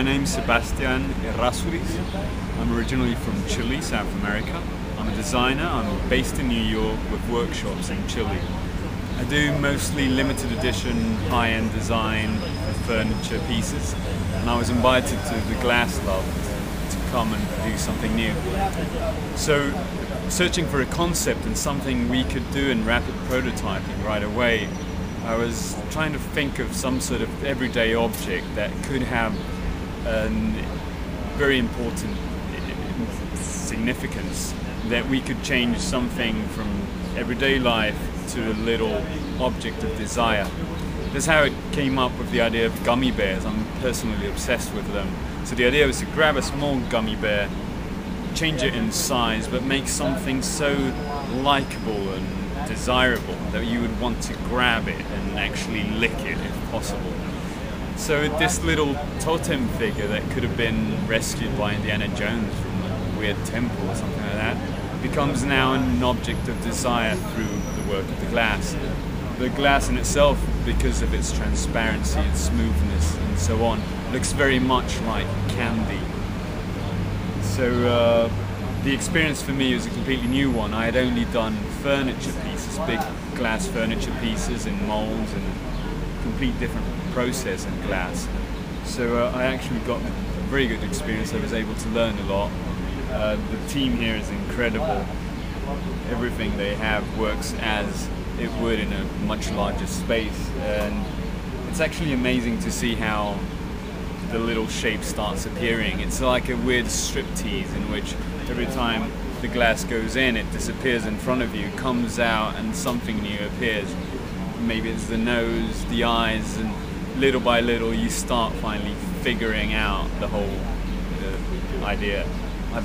my name's Sebastian Errázuriz. I'm originally from Chile, South America. I'm a designer. I'm based in New York with workshops in Chile. I do mostly limited edition, high-end design furniture pieces, and I was invited to the Glass Lab to come and do something new. So, searching for a concept and something we could do in rapid prototyping right away, I was trying to think of some sort of everyday object that could have a very important significance that we could change something from everyday life to a little object of desire. That's how it came up with the idea of gummy bears. I'm personally obsessed with them. So the idea was to grab a small gummy bear, change it in size, but make something so likable and desirable that you would want to grab it and actually lick it if possible. So this little totem figure that could have been rescued by Indiana Jones from a weird temple or something like that becomes now an object of desire through the work of the glass. The glass in itself, because of its transparency, its smoothness and so on, looks very much like candy. So uh, the experience for me was a completely new one. I had only done furniture pieces, big glass furniture pieces in molds and complete different process in glass. So uh, I actually got a very good experience. I was able to learn a lot. Uh, the team here is incredible. Everything they have works as it would in a much larger space, and it's actually amazing to see how the little shape starts appearing. It's like a weird striptease in which every time the glass goes in, it disappears in front of you, comes out, and something new appears. Maybe it's the nose, the eyes, and little by little you start finally figuring out the whole uh, idea. I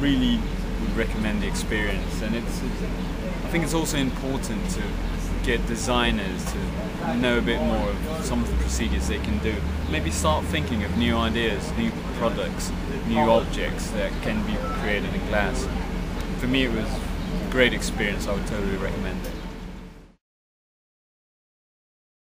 really would recommend the experience, and it's, it's, I think it's also important to get designers to know a bit more of some of the procedures they can do. Maybe start thinking of new ideas, new products, new objects that can be created in glass. For me, it was a great experience. I would totally recommend it.